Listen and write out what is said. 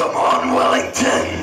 Come on, Wellington.